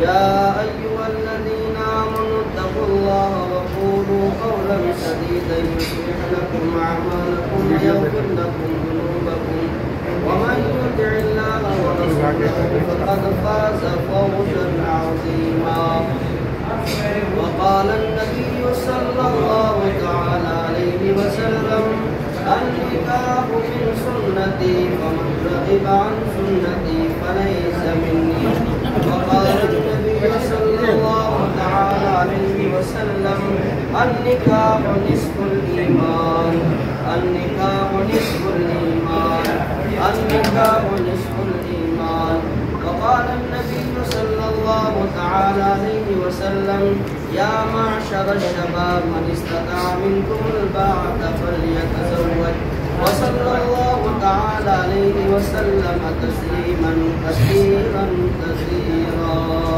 يا أيها الذين آمنوا اتقوا الله وقولوا قولا سديدا يصلح لكم أعمالكم ويغفر لكم ذنوبكم. ومن يطع الله ورسوله فقد فاز فوزا عظيما. وقال النبي صلى الله تعالى عليه وسلم النكاح من سنتي فمن رغب عن سنتي فليس مني وقال النبي صلى الله تعالى عليه وسلم النكاح نصف الإيمان. النكاح نصف الإيمان. النكاح نصف الإيمان. وقال النبي صلى الله تعالى عليه وسلم يا معشر الشباب من استطاع منكم الباعة فليتزوج. وصلى الله تعالى عليه وسلم تسليما كثيرا كثيرا